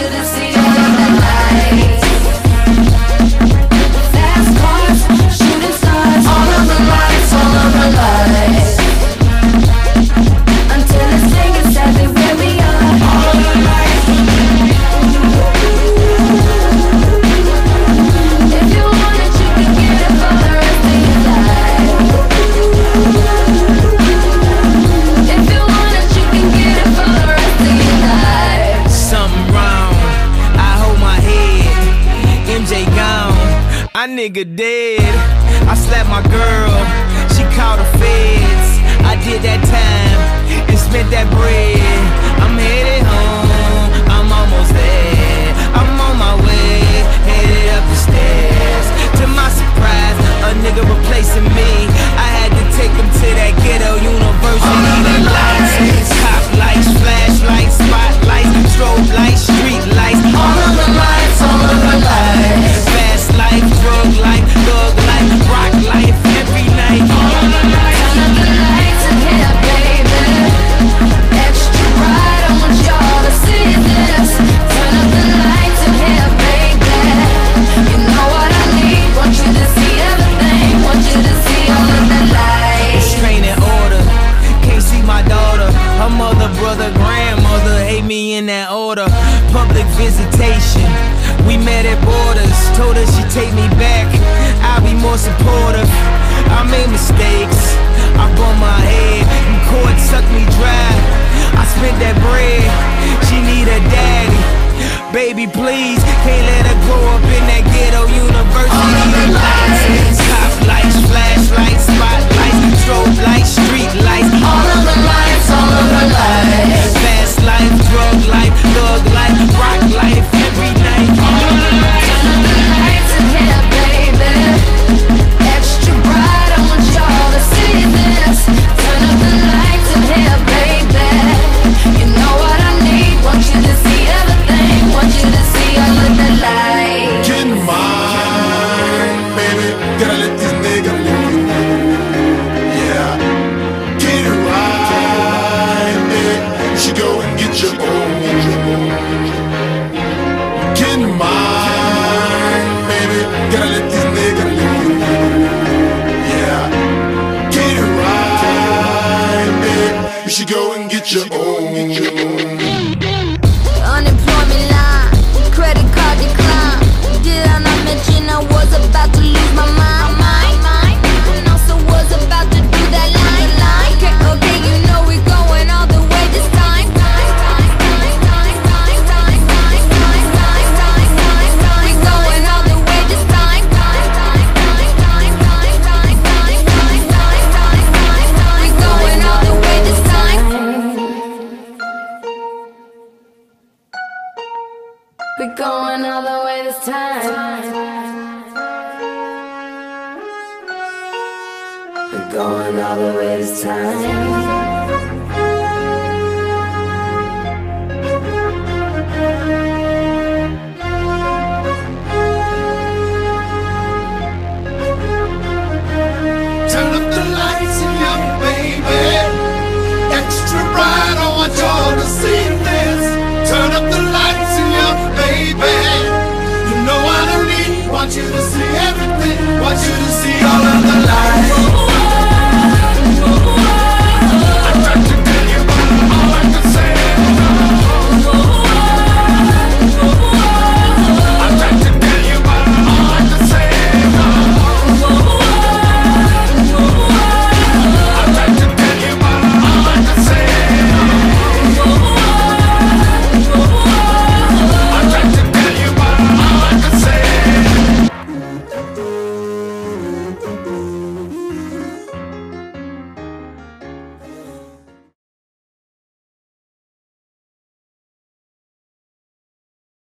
you to see nigga dead. I slapped my girl, she caught the feds. I did that time and spent that bread. I'm headed home. We met at borders, told her she'd take me back. I'll be more supportive. I made mistakes, I bumped my head. And court sucked me dry. I spent that bread, she need a daddy. Baby please, can't let her grow up in that ghetto university. get your own. Get mine, baby. Gotta let this nigga live. Yeah. Get it right, baby. You should go and get your own. We're going all the way this time. We're going all the way this time. want you to